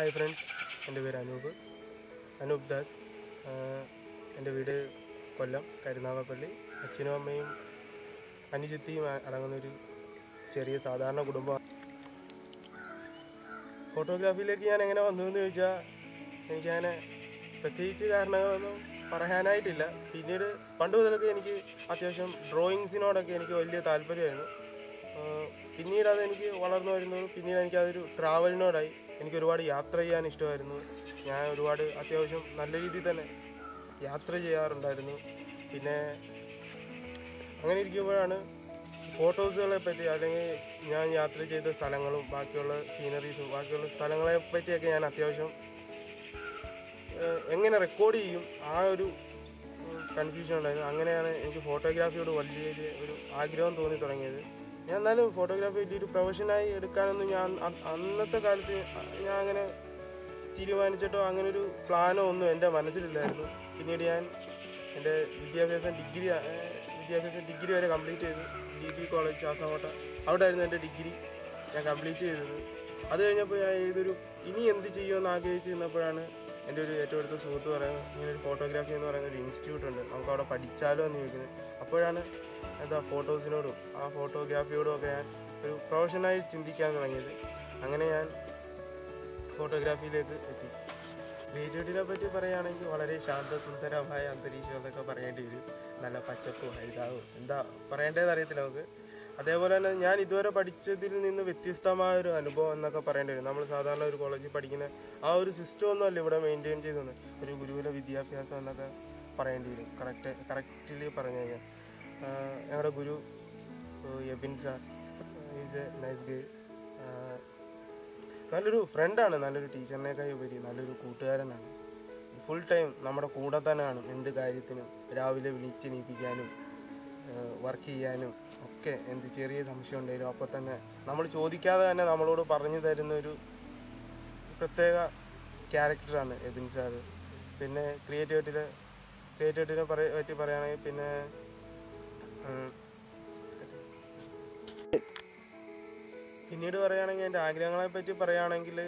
Hi friends എന്റെ പേര് അനൂപ്. അനൂപ് ദാസ്. എന്റെ വീട് കൊല്ലം കരുനാഗപ്പള്ളി. അച്ഛനും അമ്മയും അനുജത്തിയും അടങ്ങുന്നൊരു ചെറിയ സാധാരണ കുടുംബമാണ്. ഫോട്ടോഗ്രാഫിയിലേക്ക് ഞാൻ എങ്ങനെ വന്നു എന്ന് ചോദിച്ചാൽ എനിക്കങ്ങനെ പ്രത്യേകിച്ച് കാരണങ്ങളൊന്നും പറയാനായിട്ടില്ല. പിന്നീട് പണ്ട് മുതലൊക്കെ എനിക്ക് അത്യാവശ്യം ഡ്രോയിങ്സിനോടൊക്കെ എനിക്ക് വലിയ താല്പര്യമായിരുന്നു. പിന്നീട് അത് എനിക്ക് വളർന്നു വരുന്നതും പിന്നീട് എനിക്കതൊരു ട്രാവലിനോടായി. എനിക്ക് ഒരുപാട് യാത്ര ചെയ്യാൻ ഇഷ്ടമായിരുന്നു. ഞാൻ ഒരുപാട് അത്യാവശ്യം നല്ല രീതിയിൽ തന്നെ യാത്ര ചെയ്യാറുണ്ടായിരുന്നു. പിന്നെ അങ്ങനെ ഇരിക്കുമ്പോഴാണ് ഫോട്ടോസുകളെ പറ്റി അല്ലെങ്കിൽ ഞാൻ യാത്ര ചെയ്ത സ്ഥലങ്ങളും ബാക്കിയുള്ള സീനറീസും ബാക്കിയുള്ള സ്ഥലങ്ങളെ പറ്റിയൊക്കെ ഞാൻ അത്യാവശ്യം എങ്ങനെ റെക്കോർഡ് ചെയ്യും ആ ഒരു കൺഫ്യൂഷൻ ഉണ്ടായിരുന്നു. അങ്ങനെയാണ് എനിക്ക് ഫോട്ടോഗ്രാഫിയോട് വലിയ ഒരു ആഗ്രഹം തോന്നി തുടങ്ങിയത്. ഞാൻ എന്നാലും ഫോട്ടോഗ്രാഫി വലിയൊരു പ്രൊഫഷനായി എടുക്കാനൊന്നും ഞാൻ അന്നത്തെ കാലത്ത് ഞാൻ അങ്ങനെ തീരുമാനിച്ചിട്ടോ അങ്ങനെ ഒരു പ്ലാനോ ഒന്നും എന്റെ മനസ്സിലില്ലായിരുന്നു. പിന്നീട് ഞാൻ എന്റെ വിദ്യാഭ്യാസം ഡിഗ്രി വിദ്യാഭ്യാസം ഡിഗ്രി വരെ കംപ്ലീറ്റ് ചെയ്തു. ഡി ബി കോളേജ് ആസാമോട്ട അവിടെ ആയിരുന്നു എന്റെ ഡിഗ്രി ഞാൻ കംപ്ലീറ്റ് ചെയ്തത്. അത് കഴിഞ്ഞപ്പോൾ ഞാൻ ഇതൊരു ഇനി എന്ത് ചെയ്യുമെന്ന് ആഗ്രഹിച്ച് നിന്നപ്പോഴാണ് എന്റെ ഒരു ഏറ്റവും അടുത്ത സുഹൃത്ത് പറയുന്നത് ഇങ്ങനെ ഒരു ഫോട്ടോഗ്രാഫി എന്ന് പറയുന്ന ഒരു ഇൻസ്റ്റിറ്റ്യൂട്ട് ഉണ്ട്. നമുക്ക് അവിടെ പഠിച്ചാലോ എന്ന് ചോദിക്കുന്നത്. അപ്പോഴാണ് എന്താ ഫോട്ടോസിനോടും ആ ഫോട്ടോഗ്രാഫിയോടും ഒക്കെ ഞാൻ ഒരു പ്രൊഫഷനായി ചിന്തിക്കാൻ തുടങ്ങിയത്. അങ്ങനെ ഞാൻ ഫോട്ടോഗ്രാഫിയിലേക്ക് എത്തി. ക്രിയേറ്റിവിറ്റിനെ പറ്റി പറയുകയാണെങ്കിൽ വളരെ ശാന്തസുന്ദരമായ അന്തരീക്ഷം എന്നൊക്കെ പറയേണ്ടി വരും. നല്ല പച്ചപ്പും ഹരിതാവും. എന്താ പറയേണ്ടത് അറിയത്തില്ല നമുക്ക്. അതേപോലെ തന്നെ ഞാൻ ഇതുവരെ പഠിച്ചതിൽ നിന്ന് വ്യത്യസ്തമായ ഒരു അനുഭവം എന്നൊക്കെ പറയേണ്ടി വരും. നമ്മൾ സാധാരണ ഒരു കോളേജിൽ പഠിക്കുന്ന ആ ഒരു സിസ്റ്റം ഒന്നും അല്ല ഇവിടെ മെയിന്റെയിൻ ചെയ്തത്. ഒരു ഗുരുകുല വിദ്യാഭ്യാസം എന്നൊക്കെ പറയേണ്ടി വരും. കറക്റ്റ് കറക്റ്റ്ലി പറഞ്ഞു കഴിഞ്ഞാൽ. ഞങ്ങളുടെ ഗുരു Ebin sir is a nice guy നല്ലൊരു ഫ്രണ്ടാണ് നല്ലൊരു ടീച്ചറിനേക്കാൾ ഉപരി നല്ലൊരു കൂട്ടുകാരനാണ്. ഫുൾ ടൈം നമ്മുടെ കൂടെ തന്നെയാണ് എന്ത് കാര്യത്തിനും രാവിലെ വിളിച്ച് നീപ്പിക്കാനും വർക്ക് ചെയ്യാനും ഒക്കെ എന്ത് ചെറിയ സംശയം ഉണ്ടെങ്കിലും അപ്പോൾ തന്നെ നമ്മൾ ചോദിക്കാതെ തന്നെ നമ്മളോട് പറഞ്ഞു തരുന്ന ഒരു പ്രത്യേക ക്യാരക്ടറാണ് എബിൻ സാർ പിന്നെ ക്രിയേറ്റിവിറ്റിയിൽ ക്രിയേറ്റിവിറ്റിനെ പറ പറ്റി പറയുകയാണെങ്കിൽ പിന്നെ പിന്നീട് പറയുകയാണെങ്കിൽ എന്റെ ആഗ്രഹങ്ങളെ പറ്റി പറയുകയാണെങ്കിൽ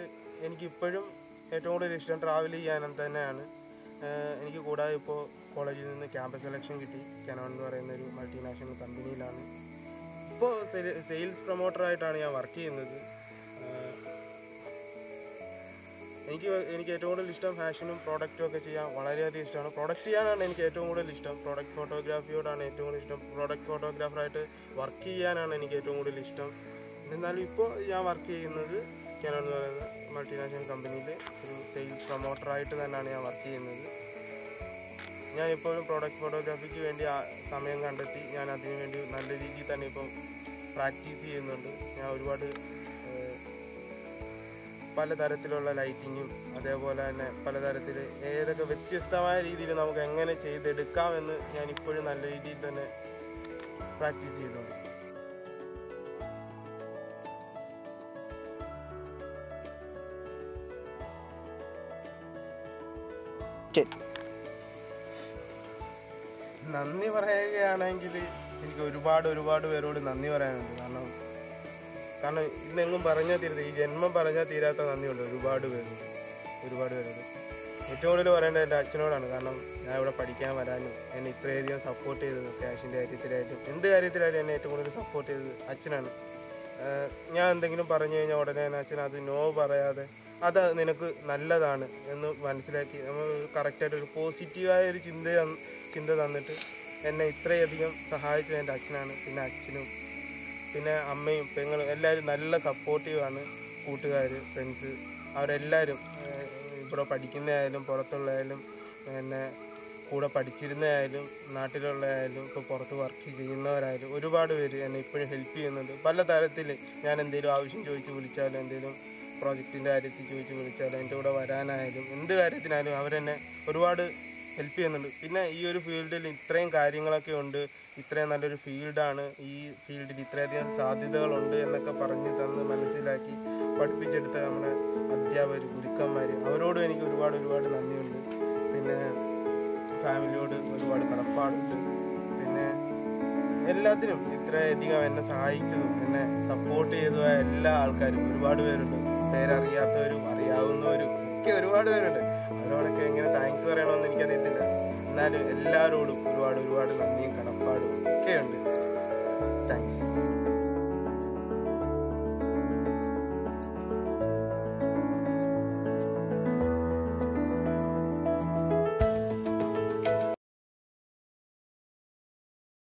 എനിക്കിപ്പോഴും ഏറ്റവും കൂടുതൽ ഇഷ്ടം ട്രാവൽ ചെയ്യാനും തന്നെയാണ്. എനിക്ക് കൂടാതെ ഇപ്പോൾ കോളേജിൽ നിന്ന് ക്യാമ്പസ് സെലക്ഷൻ കിട്ടി. കനോൺ എന്ന് പറയുന്ന ഒരു മൾട്ടിനാഷണൽ കമ്പനിയിലാണ് ഇപ്പോൾ സെയിൽസ് പ്രൊമോട്ടറായിട്ടാണ് ഞാൻ വർക്ക് ചെയ്യുന്നത്. എനിക്ക് എനിക്ക് ഏറ്റവും കൂടുതൽ ഇഷ്ടം ഫാഷനും പ്രോഡക്റ്റും ഒക്കെ ചെയ്യാൻ വളരെയധികം ഇഷ്ടമാണ്. പ്രോഡക്റ്റ് ചെയ്യാനാണ് എനിക്ക് ഏറ്റവും കൂടുതൽ ഇഷ്ടം. പ്രോഡക്റ്റ് ഫോട്ടോഗ്രാഫിയോടാണ് ഏറ്റവും കൂടുതൽ ഇഷ്ടം. പ്രോഡക്റ്റ് ഫോട്ടോഗ്രാഫറായിട്ട് വർക്ക് ചെയ്യാനാണ് എനിക്ക് ഏറ്റവും കൂടുതൽ ഇഷ്ടം. എന്നാലും ഇപ്പോൾ ഞാൻ വർക്ക് ചെയ്യുന്നത് കാനോൺ എന്ന് പറയുന്ന മൾട്ടിനാഷണൽ കമ്പനിയിൽ ഒരു സെയിൽസ് പ്രൊമോട്ടറായിട്ട് തന്നെയാണ് ഞാൻ വർക്ക് ചെയ്യുന്നത്. ഞാൻ ഇപ്പോഴും പ്രോഡക്റ്റ് ഫോട്ടോഗ്രാഫിക്ക് വേണ്ടി സമയം കണ്ടെത്തി ഞാൻ അതിനുവേണ്ടി നല്ല രീതിയിൽ തന്നെ ഇപ്പം പ്രാക്ടീസ് ചെയ്യുന്നുണ്ട്. ഞാൻ ഒരുപാട് പലതരത്തിലുള്ള ലൈറ്റിങ്ങും അതേപോലെ തന്നെ പലതരത്തിൽ ഏതൊക്കെ വ്യത്യസ്തമായ രീതിയിൽ നമുക്ക് എങ്ങനെ ചെയ്തെടുക്കാമെന്ന് ഞാൻ ഇപ്പോഴും നല്ല രീതിയിൽ തന്നെ പ്രാക്ടീസ് ചെയ്തുകൊണ്ട് നന്ദി പറയുകയാണെങ്കിൽ എനിക്ക് ഒരുപാട് ഒരുപാട് പേരോട് നന്ദി പറയാനുണ്ട്. കാരണം കാരണം ഇന്നെങ്ങും പറഞ്ഞാൽ തീരത്തില്ല. ഈ ജന്മം പറഞ്ഞാൽ തീരാത്ത നന്ദിയുണ്ട്. ഒരുപാട് പേരുണ്ട്. ഒരുപാട് പേരുണ്ട്. ഏറ്റവും കൂടുതൽ പറയേണ്ടത് എന്റെ അച്ഛനോടാണ്. കാരണം ഞാൻ ഇവിടെ പഠിക്കാൻ വരാനും എന്നെ ഇത്രയധികം സപ്പോർട്ട് ചെയ്തത് ക്യാഷിന്റെ കാര്യത്തിലായിട്ടും എന്ത് കാര്യത്തിലായാലും എന്നെ ഏറ്റവും കൂടുതൽ സപ്പോർട്ട് ചെയ്തത് അച്ഛനാണ്. ഞാൻ എന്തെങ്കിലും പറഞ്ഞു കഴിഞ്ഞാൽ ഉടനെ തന്നെ അച്ഛൻ അത് നോ പറയാതെ അത് നിനക്ക് നല്ലതാണ് എന്ന് മനസ്സിലാക്കി നമ്മൾ കറക്റ്റായിട്ട് ഒരു പോസിറ്റീവായ ഒരു ചിന്ത ചിന്ത തന്നിട്ട് എന്നെ ഇത്രയധികം സഹായിച്ചത് എന്റെ അച്ഛനാണ്. പിന്നെ അച്ഛനും പിന്നെ അമ്മയും പെങ്ങളും എല്ലാവരും നല്ല സപ്പോർട്ടീവാണ് കൂട്ടുകാർ ഫ്രണ്ട്സ് അവരെല്ലാവരും ഇവിടെ പഠിക്കുന്നതായാലും പുറത്തുള്ളതായാലും പിന്നെ കൂടെ പഠിച്ചിരുന്നതായാലും നാട്ടിലുള്ളതായാലും ഇപ്പോൾ പുറത്ത് വർക്ക് ചെയ്യുന്നവരായാലും ഒരുപാട് പേര് എന്നെ ഇപ്പോഴും ഹെൽപ്പ് ചെയ്യുന്നുണ്ട്. പല തരത്തിൽ ഞാൻ എന്തെങ്കിലും ആവശ്യം ചോദിച്ച് വിളിച്ചാലും എന്തെങ്കിലും പ്രോജക്റ്റിന്റെ കാര്യത്തിൽ ചോദിച്ച് വിളിച്ചാലും എന്റെ കൂടെ വരാനായാലും എന്ത് കാര്യത്തിനായാലും അവരെന്നെ ഒരുപാട് ഹെൽപ്പ് ചെയ്യുന്നുണ്ട്. പിന്നെ ഈ ഒരു ഫീൽഡിൽ ഇത്രയും കാര്യങ്ങളൊക്കെ ഉണ്ട്. ഇത്രയും നല്ലൊരു ഫീൽഡാണ്. ഈ ഫീൽഡിൽ ഇത്രയധികം സാധ്യതകളുണ്ട് എന്നൊക്കെ പറഞ്ഞ് തന്ന് മനസ്സിലാക്കി പഠിപ്പിച്ചെടുത്ത നമ്മുടെ അധ്യാപകർ ഗുരുക്കന്മാർ അവരോടും എനിക്ക് ഒരുപാട് ഒരുപാട് നന്ദിയുണ്ട്. പിന്നെ ഫാമിലിയോട് ഒരുപാട് കടപ്പാടുണ്ട്. പിന്നെ എല്ലാത്തിനും ഇത്രയധികം എന്നെ സഹായിച്ചതും എന്നെ സപ്പോർട്ട് ചെയ്തതുമായ എല്ലാ ആൾക്കാരും ഒരുപാട് പേരുണ്ട്. പേരറിയാത്തവരും അറിയാവുന്നവരും ഒക്കെ ഒരുപാട് പേരുണ്ട്. അവരോടൊക്കെ എന്നാലും എല്ലാവരോടും ഒരുപാട് ഒരുപാട് നന്ദിയും കടപ്പാടും.